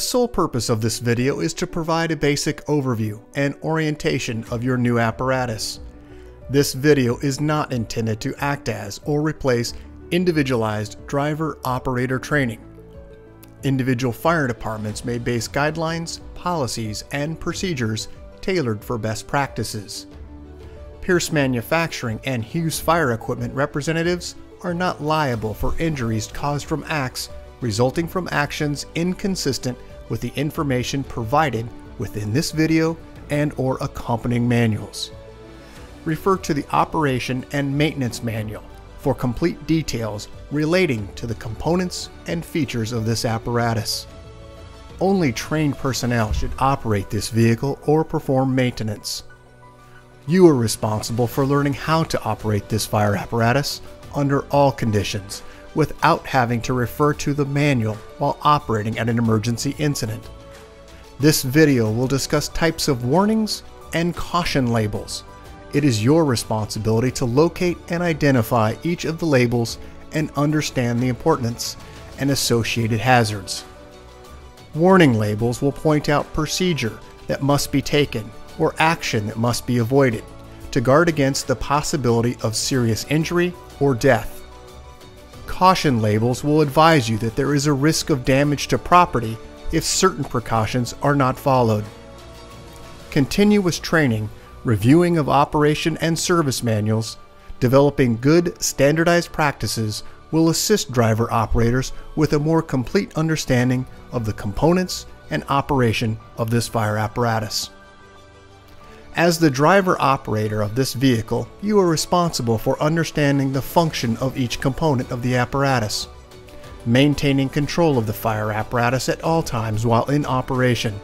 The sole purpose of this video is to provide a basic overview and orientation of your new apparatus. This video is not intended to act as or replace individualized driver operator training. Individual fire departments may base guidelines, policies, and procedures tailored for best practices. Pierce Manufacturing and Hughes Fire Equipment representatives are not liable for injuries caused from acts resulting from actions inconsistent with the information provided within this video and or accompanying manuals. Refer to the Operation and Maintenance Manual for complete details relating to the components and features of this apparatus. Only trained personnel should operate this vehicle or perform maintenance. You are responsible for learning how to operate this fire apparatus under all conditions without having to refer to the manual while operating at an emergency incident. This video will discuss types of warnings and caution labels. It is your responsibility to locate and identify each of the labels and understand the importance and associated hazards. Warning labels will point out procedure that must be taken or action that must be avoided to guard against the possibility of serious injury or death. Caution labels will advise you that there is a risk of damage to property if certain precautions are not followed. Continuous training, reviewing of operation and service manuals, developing good standardized practices will assist driver operators with a more complete understanding of the components and operation of this fire apparatus. As the driver operator of this vehicle, you are responsible for understanding the function of each component of the apparatus, maintaining control of the fire apparatus at all times while in operation,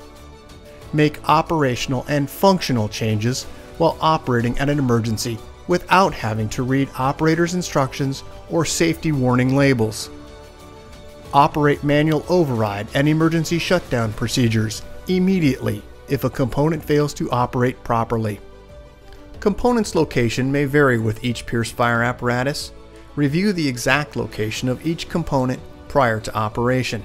make operational and functional changes while operating at an emergency without having to read operator's instructions or safety warning labels. Operate manual override and emergency shutdown procedures immediately if a component fails to operate properly. Component's location may vary with each Pierce fire apparatus. Review the exact location of each component prior to operation.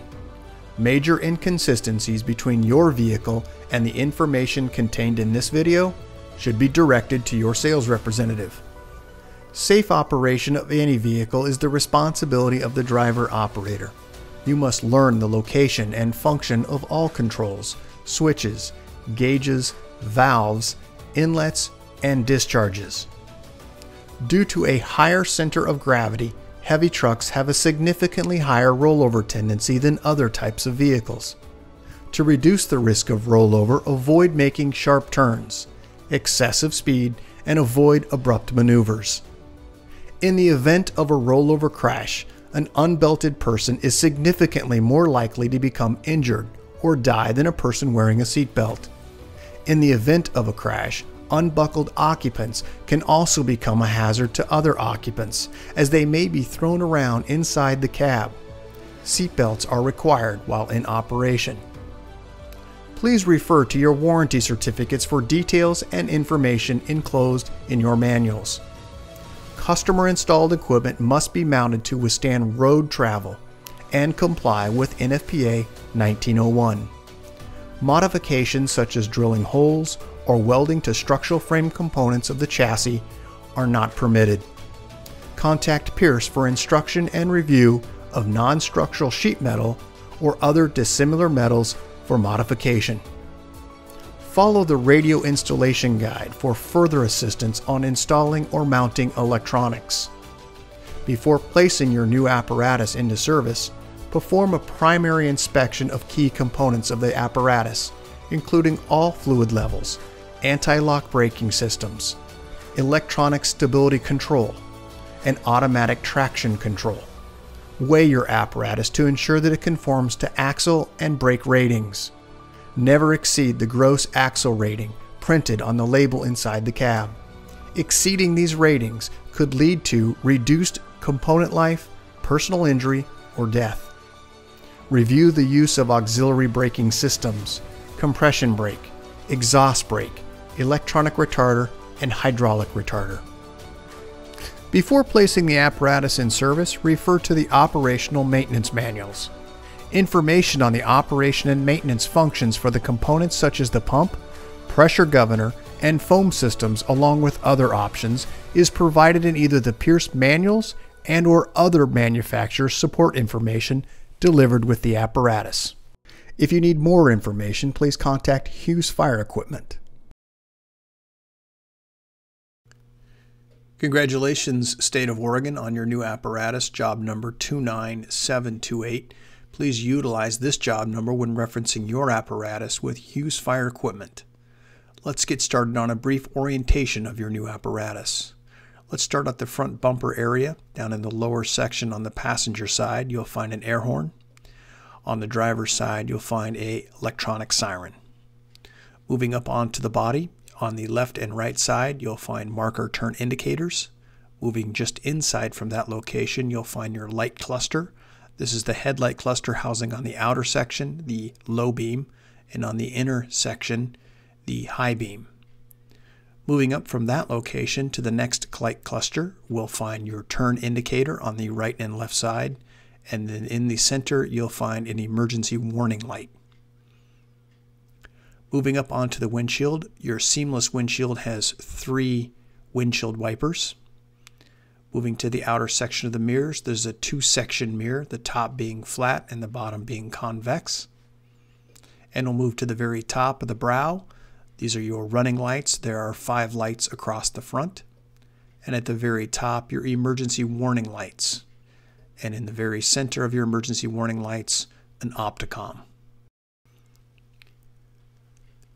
Major inconsistencies between your vehicle and the information contained in this video should be directed to your sales representative. Safe operation of any vehicle is the responsibility of the driver operator. You must learn the location and function of all controls, switches, gauges, valves, inlets, and discharges. Due to a higher center of gravity, heavy trucks have a significantly higher rollover tendency than other types of vehicles. To reduce the risk of rollover, avoid making sharp turns, excessive speed, and avoid abrupt maneuvers. In the event of a rollover crash, an unbelted person is significantly more likely to become injured or die than a person wearing a seatbelt. In the event of a crash, unbuckled occupants can also become a hazard to other occupants as they may be thrown around inside the cab. Seatbelts are required while in operation. Please refer to your warranty certificates for details and information enclosed in your manuals. Customer installed equipment must be mounted to withstand road travel and comply with NFPA 1901. Modifications such as drilling holes or welding to structural frame components of the chassis are not permitted. Contact Pierce for instruction and review of non-structural sheet metal or other dissimilar metals for modification. Follow the radio installation guide for further assistance on installing or mounting electronics. Before placing your new apparatus into service, perform a primary inspection of key components of the apparatus, including all fluid levels, anti-lock braking systems, electronic stability control, and automatic traction control. Weigh your apparatus to ensure that it conforms to axle and brake ratings. Never exceed the gross axle rating printed on the label inside the cab. Exceeding these ratings could lead to reduced component life, personal injury, or death. Review the use of auxiliary braking systems, compression brake, exhaust brake, electronic retarder, and hydraulic retarder. Before placing the apparatus in service, refer to the operational maintenance manuals. Information on the operation and maintenance functions for the components such as the pump, pressure governor, and foam systems along with other options is provided in either the Pierce manuals and or other manufacturer support information delivered with the apparatus. If you need more information, please contact Hughes Fire Equipment. Congratulations, State of Oregon, on your new apparatus, job number 29728. Please utilize this job number when referencing your apparatus with Hughes Fire Equipment. Let's get started on a brief orientation of your new apparatus. Let's start at the front bumper area. Down in the lower section on the passenger side, you'll find an air horn. On the driver's side, you'll find a electronic siren. Moving up onto the body, on the left and right side, you'll find marker turn indicators. Moving just inside from that location, you'll find your light cluster. This is the headlight cluster housing on the outer section, the low beam, and on the inner section, the high beam. Moving up from that location to the next light cluster, we'll find your turn indicator on the right and left side, and then in the center, you'll find an emergency warning light. Moving up onto the windshield, your seamless windshield has three windshield wipers. Moving to the outer section of the mirrors, there's a two-section mirror, the top being flat and the bottom being convex. And we'll move to the very top of the brow. These are your running lights. There are five lights across the front. And at the very top, your emergency warning lights. And in the very center of your emergency warning lights, an opticom.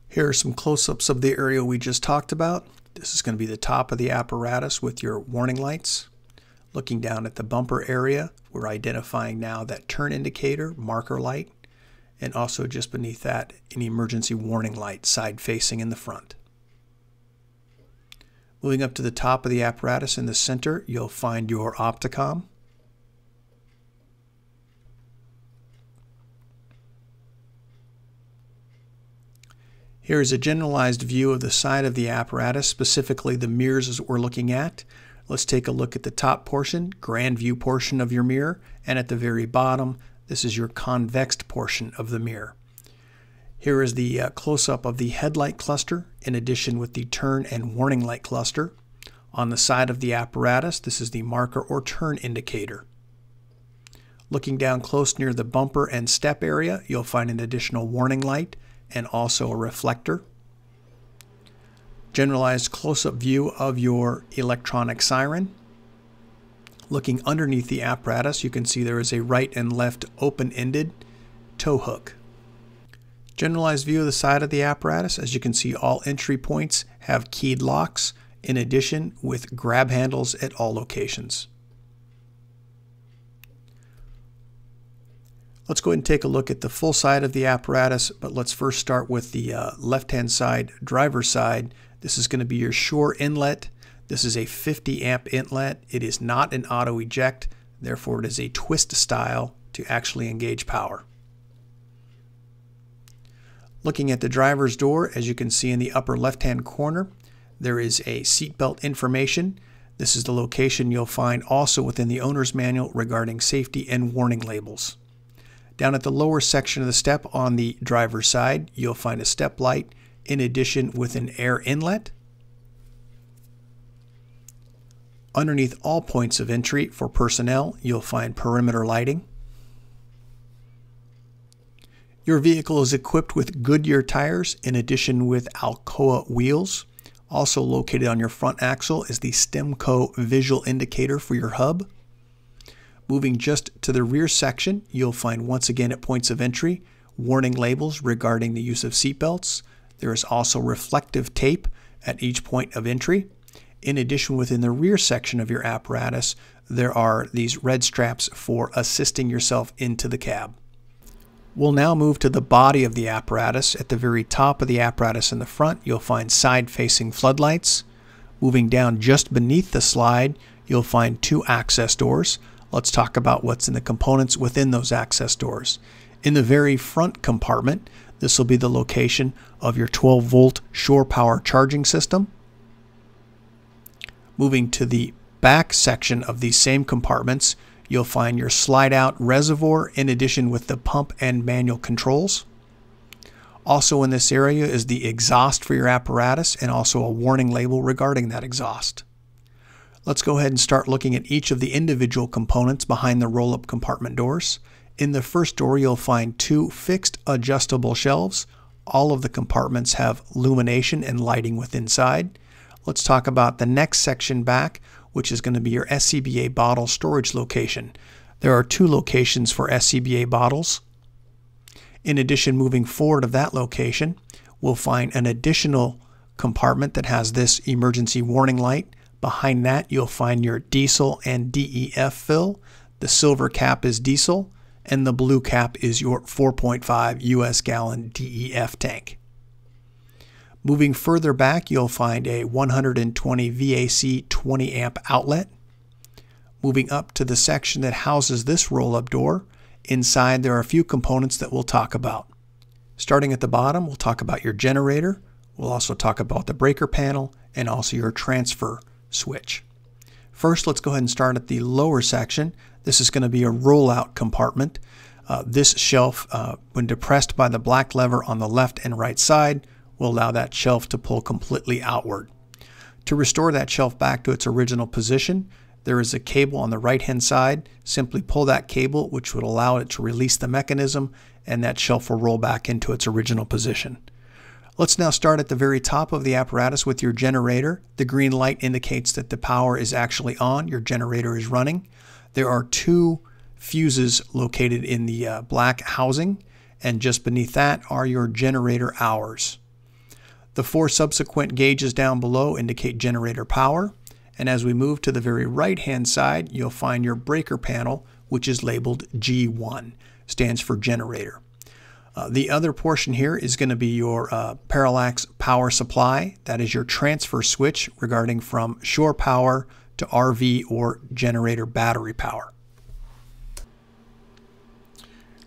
Here are some close-ups of the area we just talked about. This is going to be the top of the apparatus with your warning lights. Looking down at the bumper area, we're identifying now that turn indicator, marker light, and also just beneath that, an emergency warning light side facing in the front. Moving up to the top of the apparatus in the center, you'll find your Opticom. Here is a generalized view of the side of the apparatus, specifically the mirrors as we're looking at. Let's take a look at the top portion, grand view portion of your mirror, and at the very bottom, this is your convexed portion of the mirror. Here is the uh, close-up of the headlight cluster, in addition with the turn and warning light cluster. On the side of the apparatus, this is the marker or turn indicator. Looking down close near the bumper and step area, you'll find an additional warning light and also a reflector. Generalized close-up view of your electronic siren. Looking underneath the apparatus, you can see there is a right and left open-ended tow hook. Generalized view of the side of the apparatus. As you can see, all entry points have keyed locks, in addition with grab handles at all locations. Let's go ahead and take a look at the full side of the apparatus, but let's first start with the uh, left-hand side, driver side. This is going to be your shore inlet. This is a 50 amp inlet. It is not an auto eject, therefore it is a twist style to actually engage power. Looking at the driver's door, as you can see in the upper left-hand corner, there is a seatbelt information. This is the location you'll find also within the owner's manual regarding safety and warning labels. Down at the lower section of the step on the driver's side, you'll find a step light in addition with an air inlet. Underneath all points of entry for personnel, you'll find perimeter lighting. Your vehicle is equipped with Goodyear tires in addition with Alcoa wheels. Also located on your front axle is the Stemco visual indicator for your hub. Moving just to the rear section, you'll find once again at points of entry warning labels regarding the use of seatbelts. There is also reflective tape at each point of entry. In addition, within the rear section of your apparatus, there are these red straps for assisting yourself into the cab. We'll now move to the body of the apparatus. At the very top of the apparatus in the front, you'll find side-facing floodlights. Moving down just beneath the slide, you'll find two access doors. Let's talk about what's in the components within those access doors. In the very front compartment, this will be the location of your 12 volt shore power charging system. Moving to the back section of these same compartments, you'll find your slide out reservoir in addition with the pump and manual controls. Also in this area is the exhaust for your apparatus and also a warning label regarding that exhaust. Let's go ahead and start looking at each of the individual components behind the roll-up compartment doors. In the first door, you'll find two fixed adjustable shelves. All of the compartments have lumination and lighting within inside. Let's talk about the next section back, which is going to be your SCBA bottle storage location. There are two locations for SCBA bottles. In addition, moving forward of that location, we'll find an additional compartment that has this emergency warning light. Behind that, you'll find your diesel and DEF fill. The silver cap is diesel, and the blue cap is your 4.5 US gallon DEF tank. Moving further back, you'll find a 120 VAC 20 amp outlet. Moving up to the section that houses this roll-up door, inside there are a few components that we'll talk about. Starting at the bottom, we'll talk about your generator. We'll also talk about the breaker panel and also your transfer switch. First, let's go ahead and start at the lower section. This is going to be a rollout compartment. Uh, this shelf, uh, when depressed by the black lever on the left and right side, will allow that shelf to pull completely outward. To restore that shelf back to its original position, there is a cable on the right hand side. Simply pull that cable, which would allow it to release the mechanism, and that shelf will roll back into its original position. Let's now start at the very top of the apparatus with your generator. The green light indicates that the power is actually on, your generator is running. There are two fuses located in the uh, black housing, and just beneath that are your generator hours. The four subsequent gauges down below indicate generator power, and as we move to the very right hand side, you'll find your breaker panel, which is labeled G1, stands for generator. Uh, the other portion here is going to be your uh, parallax power supply. That is your transfer switch regarding from shore power to RV or generator battery power.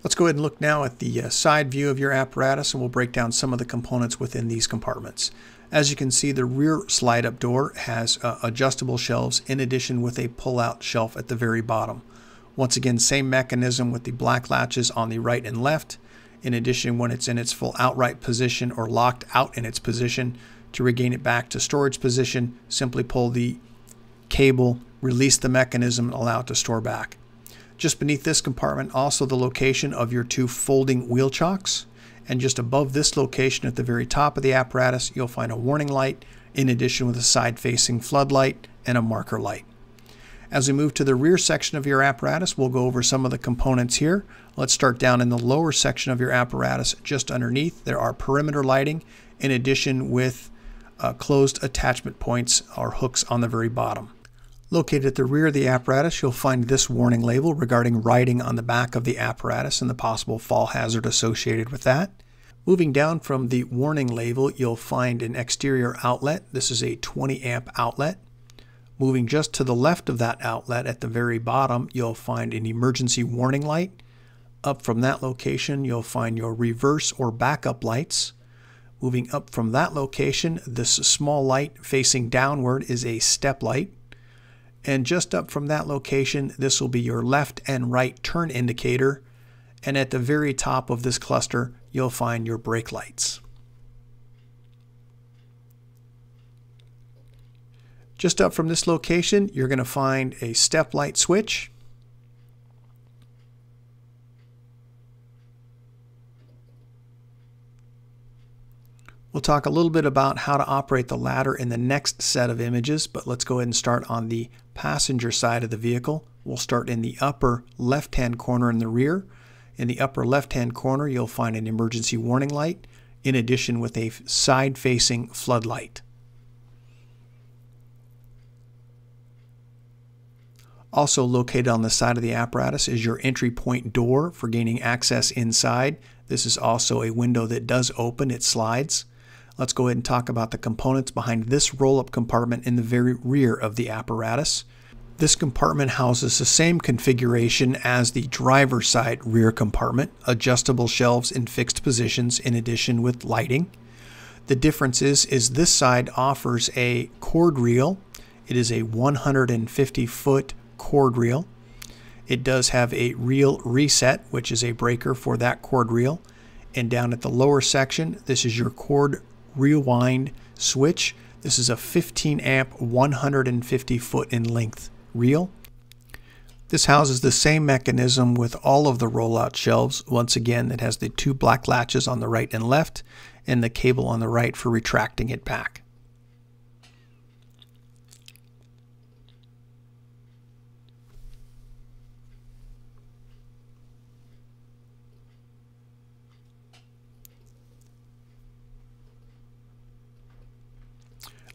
Let's go ahead and look now at the uh, side view of your apparatus and we'll break down some of the components within these compartments. As you can see, the rear slide up door has uh, adjustable shelves in addition with a pull out shelf at the very bottom. Once again, same mechanism with the black latches on the right and left. In addition, when it's in its full outright position or locked out in its position, to regain it back to storage position, simply pull the cable, release the mechanism, and allow it to store back. Just beneath this compartment, also the location of your two folding wheel chocks. And just above this location at the very top of the apparatus, you'll find a warning light, in addition with a side-facing floodlight and a marker light. As we move to the rear section of your apparatus, we'll go over some of the components here. Let's start down in the lower section of your apparatus just underneath. There are perimeter lighting in addition with uh, closed attachment points or hooks on the very bottom. Located at the rear of the apparatus, you'll find this warning label regarding riding on the back of the apparatus and the possible fall hazard associated with that. Moving down from the warning label, you'll find an exterior outlet. This is a 20 amp outlet. Moving just to the left of that outlet at the very bottom, you'll find an emergency warning light. Up from that location, you'll find your reverse or backup lights. Moving up from that location, this small light facing downward is a step light. And just up from that location, this will be your left and right turn indicator. And at the very top of this cluster, you'll find your brake lights. Just up from this location, you're going to find a step light switch. We'll talk a little bit about how to operate the ladder in the next set of images, but let's go ahead and start on the passenger side of the vehicle. We'll start in the upper left-hand corner in the rear. In the upper left-hand corner, you'll find an emergency warning light, in addition with a side-facing floodlight. Also located on the side of the apparatus is your entry point door for gaining access inside. This is also a window that does open, it slides. Let's go ahead and talk about the components behind this roll-up compartment in the very rear of the apparatus. This compartment houses the same configuration as the driver side rear compartment, adjustable shelves in fixed positions in addition with lighting. The difference is, is this side offers a cord reel. It is a 150 foot cord reel. It does have a reel reset, which is a breaker for that cord reel. And down at the lower section, this is your cord rewind switch. This is a 15 amp, 150 foot in length reel. This houses the same mechanism with all of the rollout shelves. Once again, it has the two black latches on the right and left and the cable on the right for retracting it back.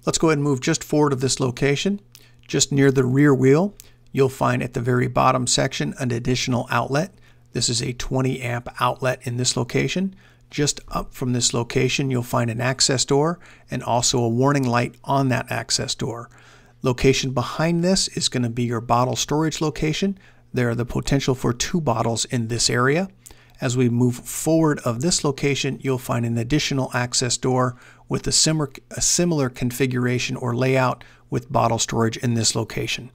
Let's go ahead and move just forward of this location. Just near the rear wheel, you'll find at the very bottom section an additional outlet. This is a 20 amp outlet in this location. Just up from this location, you'll find an access door and also a warning light on that access door. Location behind this is going to be your bottle storage location. There are the potential for two bottles in this area. As we move forward of this location, you'll find an additional access door with a similar, a similar configuration or layout with bottle storage in this location.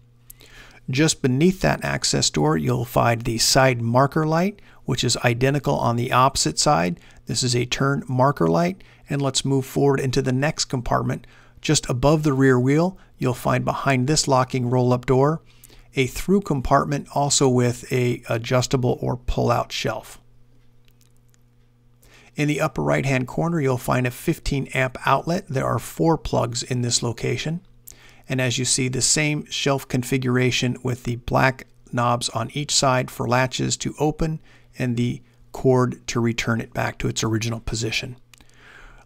Just beneath that access door, you'll find the side marker light, which is identical on the opposite side. This is a turn marker light. And let's move forward into the next compartment. Just above the rear wheel, you'll find behind this locking roll-up door, a through compartment also with a adjustable or pull-out shelf. In the upper right hand corner, you'll find a 15 amp outlet. There are four plugs in this location. And as you see, the same shelf configuration with the black knobs on each side for latches to open and the cord to return it back to its original position.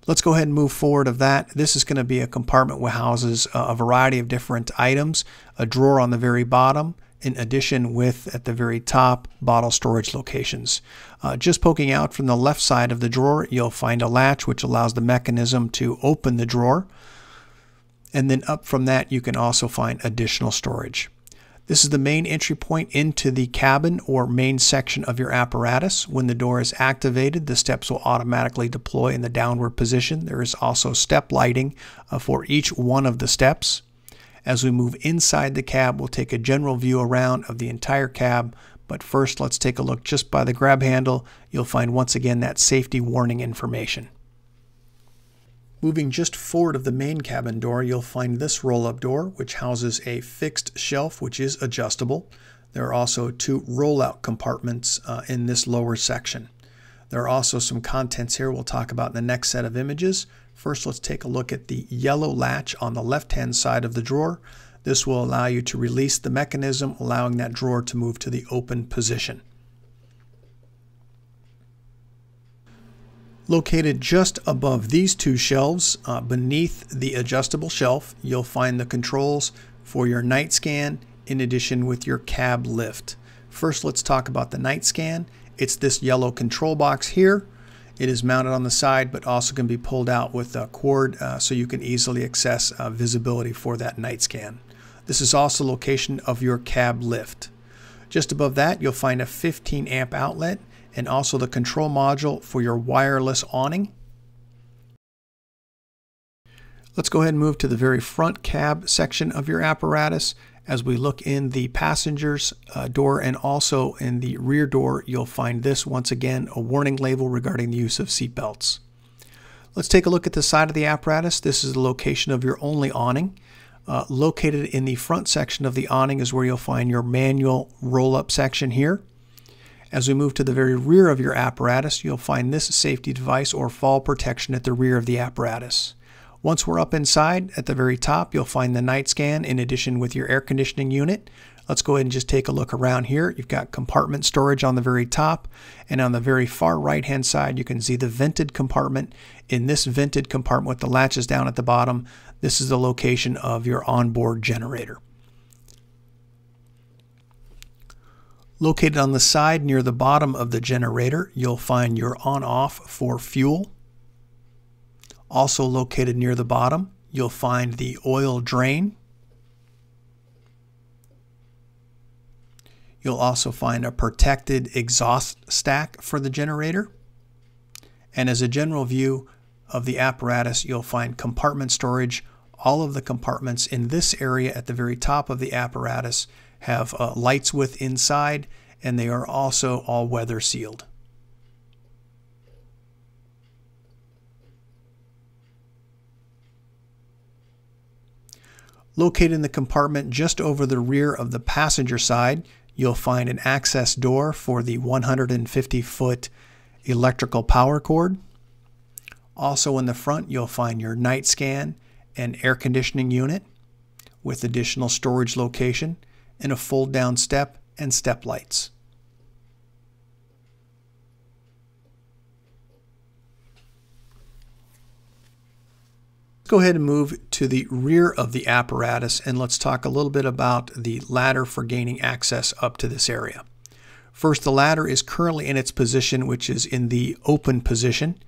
Let's go ahead and move forward of that. This is going to be a compartment that houses uh, a variety of different items, a drawer on the very bottom, in addition with at the very top bottle storage locations. Uh, just poking out from the left side of the drawer you'll find a latch which allows the mechanism to open the drawer and then up from that you can also find additional storage. This is the main entry point into the cabin or main section of your apparatus. When the door is activated, the steps will automatically deploy in the downward position. There is also step lighting uh, for each one of the steps. As we move inside the cab, we'll take a general view around of the entire cab, but first let's take a look just by the grab handle. You'll find once again that safety warning information. Moving just forward of the main cabin door, you'll find this roll-up door, which houses a fixed shelf, which is adjustable. There are also two rollout compartments uh, in this lower section. There are also some contents here we'll talk about in the next set of images. First, let's take a look at the yellow latch on the left-hand side of the drawer. This will allow you to release the mechanism, allowing that drawer to move to the open position. Located just above these two shelves, uh, beneath the adjustable shelf, you'll find the controls for your night scan in addition with your cab lift. First, let's talk about the night scan. It's this yellow control box here. It is mounted on the side, but also can be pulled out with a cord uh, so you can easily access uh, visibility for that night scan. This is also location of your cab lift. Just above that, you'll find a 15 amp outlet and also the control module for your wireless awning. Let's go ahead and move to the very front cab section of your apparatus. As we look in the passenger's uh, door and also in the rear door, you'll find this once again a warning label regarding the use of seat belts. Let's take a look at the side of the apparatus. This is the location of your only awning. Uh, located in the front section of the awning is where you'll find your manual roll-up section here. As we move to the very rear of your apparatus, you'll find this safety device or fall protection at the rear of the apparatus. Once we're up inside, at the very top, you'll find the night scan in addition with your air conditioning unit. Let's go ahead and just take a look around here. You've got compartment storage on the very top, and on the very far right-hand side, you can see the vented compartment. In this vented compartment with the latches down at the bottom, this is the location of your onboard generator. Located on the side near the bottom of the generator, you'll find your on-off for fuel. Also located near the bottom, you'll find the oil drain. You'll also find a protected exhaust stack for the generator. And as a general view of the apparatus, you'll find compartment storage all of the compartments in this area at the very top of the apparatus have uh, lights with inside and they are also all weather sealed. Located in the compartment just over the rear of the passenger side, you'll find an access door for the 150 foot electrical power cord. Also in the front, you'll find your night scan and air conditioning unit with additional storage location and a fold down step and step lights. Go ahead and move to the rear of the apparatus and let's talk a little bit about the ladder for gaining access up to this area. First, the ladder is currently in its position, which is in the open position.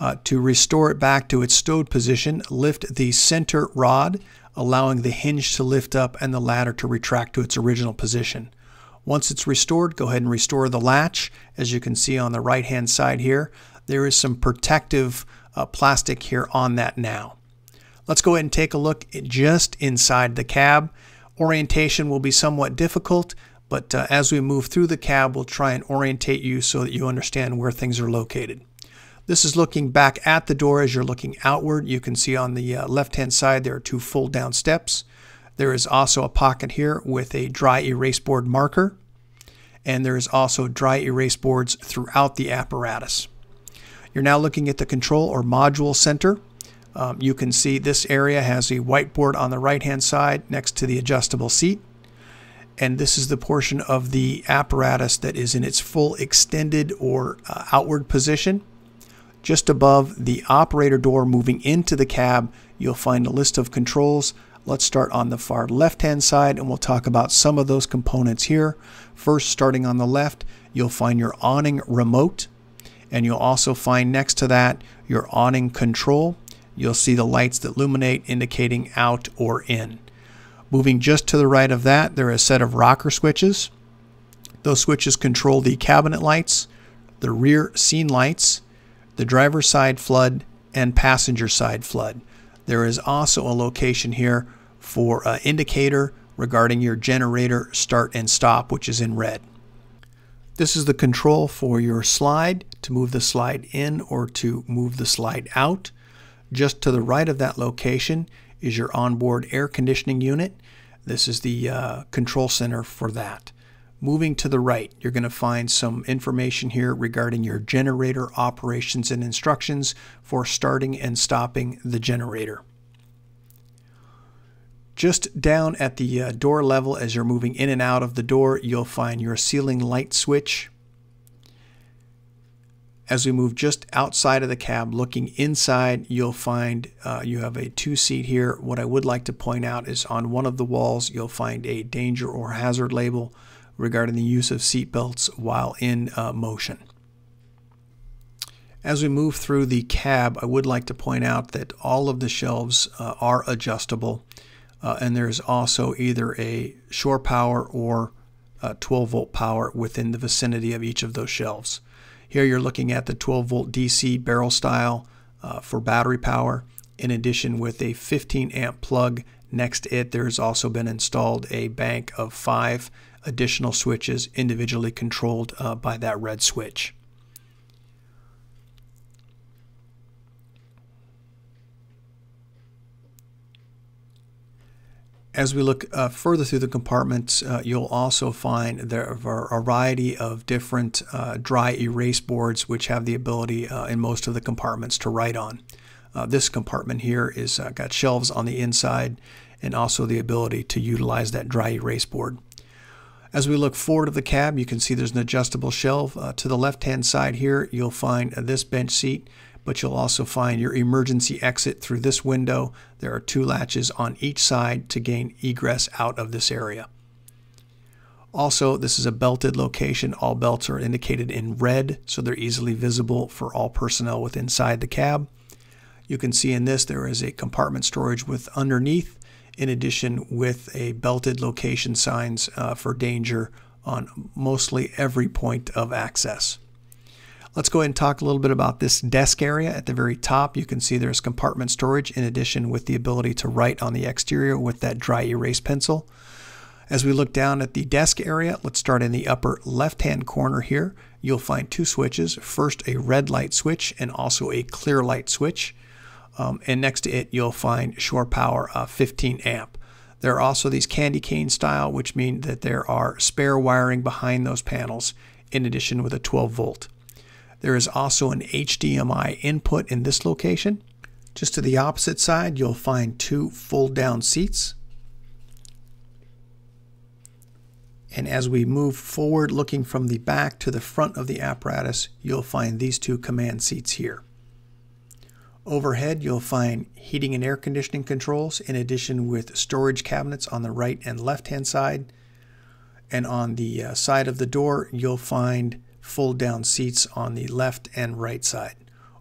Uh, to restore it back to its stowed position, lift the center rod, allowing the hinge to lift up and the ladder to retract to its original position. Once it's restored, go ahead and restore the latch. As you can see on the right hand side here, there is some protective uh, plastic here on that now. Let's go ahead and take a look just inside the cab. Orientation will be somewhat difficult, but uh, as we move through the cab, we'll try and orientate you so that you understand where things are located. This is looking back at the door as you're looking outward. You can see on the uh, left-hand side there are two fold-down steps. There is also a pocket here with a dry erase board marker, and there is also dry erase boards throughout the apparatus. You're now looking at the control or module center. Um, you can see this area has a whiteboard on the right hand side next to the adjustable seat. And this is the portion of the apparatus that is in its full extended or uh, outward position. Just above the operator door moving into the cab, you'll find a list of controls. Let's start on the far left hand side and we'll talk about some of those components here. First, starting on the left, you'll find your awning remote and you'll also find next to that your awning control you'll see the lights that illuminate indicating out or in. Moving just to the right of that, there are a set of rocker switches. Those switches control the cabinet lights, the rear scene lights, the driver's side flood, and passenger side flood. There is also a location here for an indicator regarding your generator start and stop, which is in red. This is the control for your slide to move the slide in or to move the slide out. Just to the right of that location is your onboard air conditioning unit. This is the uh, control center for that. Moving to the right, you're going to find some information here regarding your generator operations and instructions for starting and stopping the generator. Just down at the uh, door level as you're moving in and out of the door, you'll find your ceiling light switch as we move just outside of the cab, looking inside, you'll find uh, you have a two seat here. What I would like to point out is on one of the walls, you'll find a danger or hazard label regarding the use of seat belts while in uh, motion. As we move through the cab, I would like to point out that all of the shelves uh, are adjustable, uh, and there's also either a shore power or 12 volt power within the vicinity of each of those shelves. Here you're looking at the 12 volt DC barrel style uh, for battery power. In addition with a 15 amp plug next to it, there's also been installed a bank of five additional switches individually controlled uh, by that red switch. As we look uh, further through the compartments, uh, you'll also find there are a variety of different uh, dry erase boards which have the ability uh, in most of the compartments to write on. Uh, this compartment here is uh, got shelves on the inside and also the ability to utilize that dry erase board. As we look forward of the cab, you can see there's an adjustable shelf. to the left-hand side here, you'll find this bench seat but you'll also find your emergency exit through this window. There are two latches on each side to gain egress out of this area. Also, this is a belted location. All belts are indicated in red, so they're easily visible for all personnel within inside the cab. You can see in this there is a compartment storage with underneath, in addition with a belted location signs uh, for danger on mostly every point of access. Let's go ahead and talk a little bit about this desk area. At the very top, you can see there's compartment storage in addition with the ability to write on the exterior with that dry erase pencil. As we look down at the desk area, let's start in the upper left-hand corner here. You'll find two switches. First, a red light switch and also a clear light switch. Um, and next to it, you'll find shore power uh, 15 amp. There are also these candy cane style, which mean that there are spare wiring behind those panels in addition with a 12 volt. There is also an HDMI input in this location. Just to the opposite side, you'll find two fold down seats. And as we move forward looking from the back to the front of the apparatus, you'll find these two command seats here. Overhead, you'll find heating and air conditioning controls in addition with storage cabinets on the right and left hand side. And on the uh, side of the door, you'll find fold down seats on the left and right side.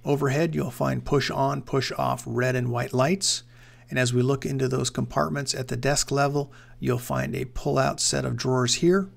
Overhead, you'll find push on, push off red and white lights. And as we look into those compartments at the desk level, you'll find a pull out set of drawers here.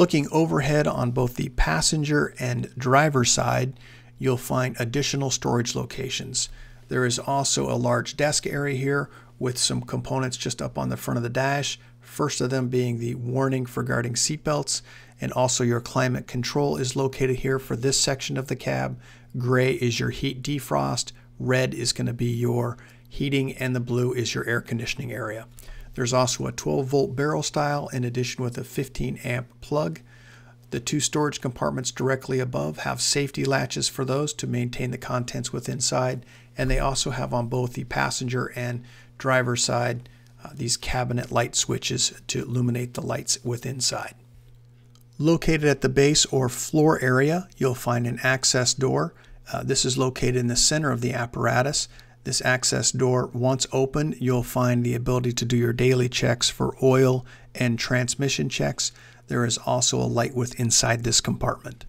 Looking overhead on both the passenger and driver side, you'll find additional storage locations. There is also a large desk area here with some components just up on the front of the dash. First of them being the warning for guarding seatbelts, and also your climate control is located here for this section of the cab. Gray is your heat defrost, red is going to be your heating, and the blue is your air conditioning area. There's also a 12 volt barrel style in addition with a 15 amp plug. The two storage compartments directly above have safety latches for those to maintain the contents within inside, and they also have on both the passenger and driver side uh, these cabinet light switches to illuminate the lights within inside. Located at the base or floor area, you'll find an access door. Uh, this is located in the center of the apparatus. This access door, once open, you'll find the ability to do your daily checks for oil and transmission checks. There is also a light with inside this compartment.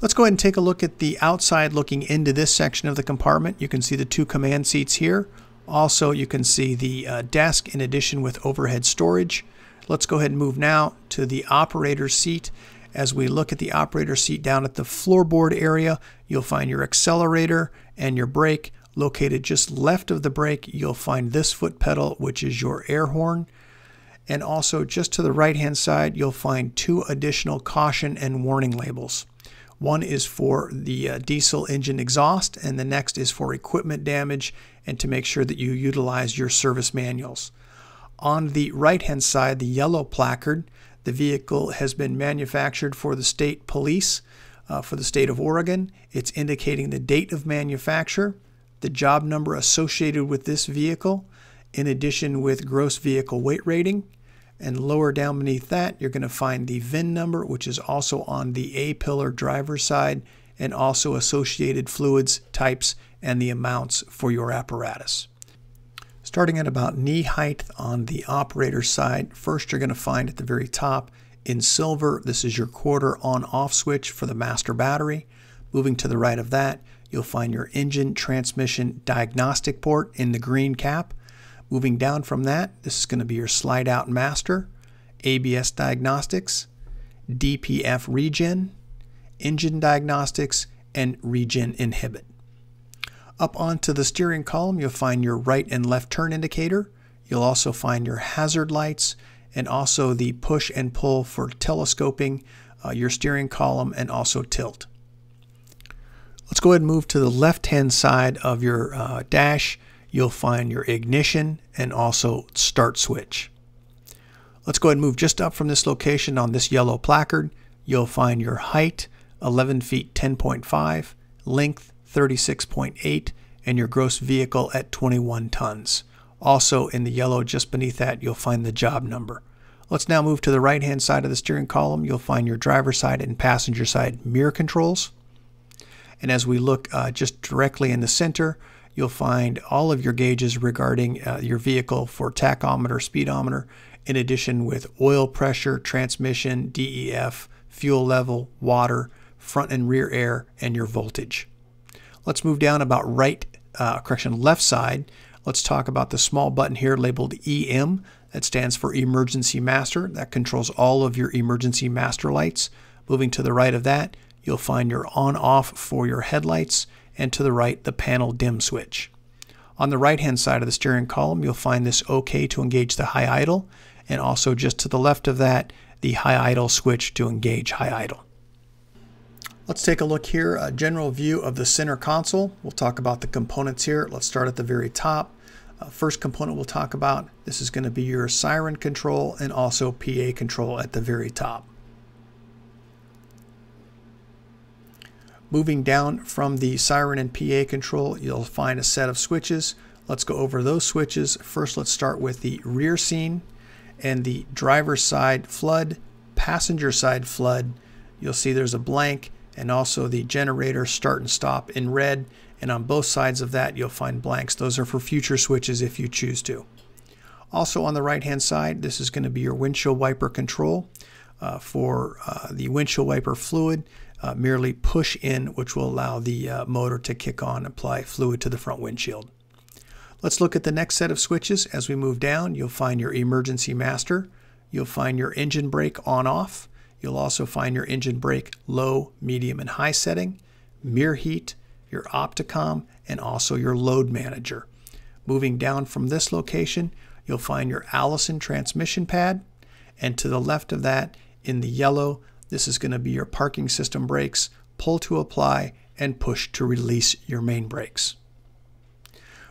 Let's go ahead and take a look at the outside looking into this section of the compartment. You can see the two command seats here. Also, you can see the uh, desk in addition with overhead storage. Let's go ahead and move now to the operator's seat. As we look at the operator seat down at the floorboard area, you'll find your accelerator and your brake. Located just left of the brake, you'll find this foot pedal, which is your air horn. And also just to the right hand side, you'll find two additional caution and warning labels. One is for the uh, diesel engine exhaust, and the next is for equipment damage and to make sure that you utilize your service manuals. On the right hand side, the yellow placard the vehicle has been manufactured for the state police uh, for the state of Oregon. It's indicating the date of manufacture, the job number associated with this vehicle, in addition with gross vehicle weight rating. And lower down beneath that, you're going to find the VIN number, which is also on the A pillar driver's side, and also associated fluids, types, and the amounts for your apparatus. Starting at about knee height on the operator side, first you're going to find at the very top in silver, this is your quarter on off switch for the master battery. Moving to the right of that, you'll find your engine transmission diagnostic port in the green cap. Moving down from that, this is going to be your slide out master, ABS diagnostics, DPF regen, engine diagnostics, and regen inhibit. Up onto the steering column, you'll find your right and left turn indicator. You'll also find your hazard lights and also the push and pull for telescoping uh, your steering column and also tilt. Let's go ahead and move to the left hand side of your uh, dash. You'll find your ignition and also start switch. Let's go ahead and move just up from this location on this yellow placard. You'll find your height 11 feet 10.5, length 36.8 and your gross vehicle at 21 tons. Also in the yellow just beneath that, you'll find the job number. Let's now move to the right hand side of the steering column. You'll find your driver side and passenger side mirror controls. And as we look uh, just directly in the center, you'll find all of your gauges regarding uh, your vehicle for tachometer, speedometer, in addition with oil pressure, transmission, DEF, fuel level, water, front and rear air, and your voltage. Let's move down about right, uh, correction, left side. Let's talk about the small button here labeled EM. That stands for Emergency Master. That controls all of your emergency master lights. Moving to the right of that, you'll find your on-off for your headlights, and to the right, the panel dim switch. On the right-hand side of the steering column, you'll find this OK to engage the high idle, and also just to the left of that, the high idle switch to engage high idle. Let's take a look here, a general view of the center console. We'll talk about the components here. Let's start at the very top. Uh, first component we'll talk about, this is going to be your siren control and also PA control at the very top. Moving down from the siren and PA control, you'll find a set of switches. Let's go over those switches. First, let's start with the rear scene and the driver side flood, passenger side flood. You'll see there's a blank and also the generator start and stop in red. And on both sides of that, you'll find blanks. Those are for future switches if you choose to. Also on the right hand side, this is going to be your windshield wiper control. Uh, for uh, the windshield wiper fluid, uh, merely push in, which will allow the uh, motor to kick on and apply fluid to the front windshield. Let's look at the next set of switches. As we move down, you'll find your emergency master. You'll find your engine brake on off. You'll also find your engine brake low, medium, and high setting, mirror heat, your Opticom, and also your load manager. Moving down from this location, you'll find your Allison transmission pad, and to the left of that, in the yellow, this is going to be your parking system brakes, pull to apply, and push to release your main brakes.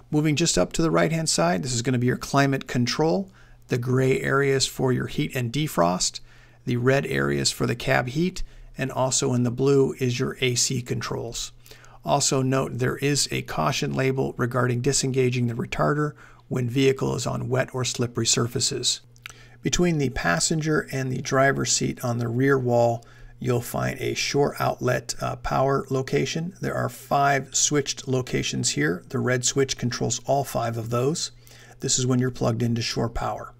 Moving just up to the right hand side, this is going to be your climate control. The gray areas for your heat and defrost, the red areas for the cab heat, and also in the blue is your AC controls. Also note there is a caution label regarding disengaging the retarder when vehicle is on wet or slippery surfaces. Between the passenger and the driver's seat on the rear wall, you'll find a shore outlet uh, power location. There are five switched locations here. The red switch controls all five of those. This is when you're plugged into shore power.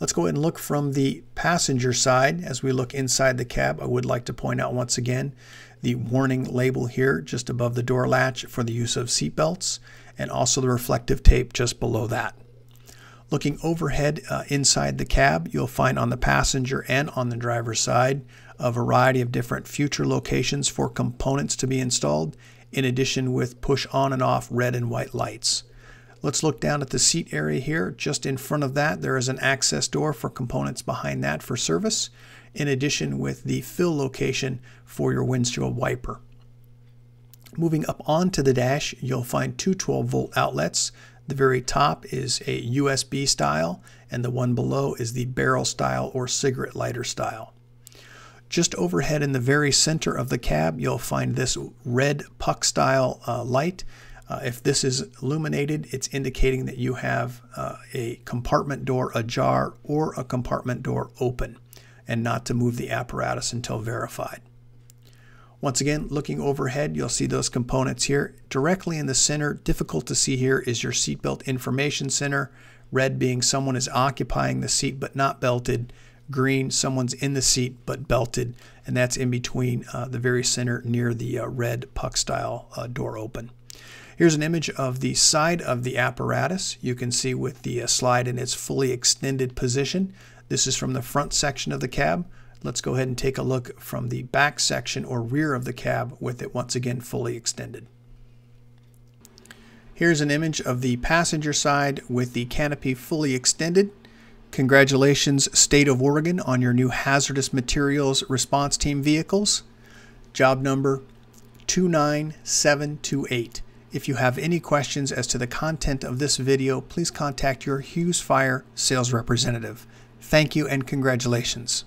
Let's go ahead and look from the passenger side. As we look inside the cab, I would like to point out once again the warning label here just above the door latch for the use of seat belts and also the reflective tape just below that. Looking overhead uh, inside the cab, you'll find on the passenger and on the driver's side a variety of different future locations for components to be installed, in addition with push on and off red and white lights. Let's look down at the seat area here. Just in front of that, there is an access door for components behind that for service, in addition with the fill location for your windshield wiper. Moving up onto the dash, you'll find two 12 volt outlets. The very top is a USB style, and the one below is the barrel style or cigarette lighter style. Just overhead in the very center of the cab, you'll find this red puck style uh, light. Uh, if this is illuminated, it's indicating that you have uh, a compartment door ajar or a compartment door open and not to move the apparatus until verified. Once again, looking overhead, you'll see those components here. Directly in the center, difficult to see here, is your seatbelt information center. Red being someone is occupying the seat but not belted. Green, someone's in the seat but belted. And that's in between uh, the very center near the uh, red puck style uh, door open. Here's an image of the side of the apparatus. You can see with the uh, slide in its fully extended position. This is from the front section of the cab. Let's go ahead and take a look from the back section or rear of the cab with it once again fully extended. Here's an image of the passenger side with the canopy fully extended. Congratulations, State of Oregon, on your new hazardous materials response team vehicles. Job number 29728. If you have any questions as to the content of this video, please contact your Hughes Fire sales representative. Thank you and congratulations.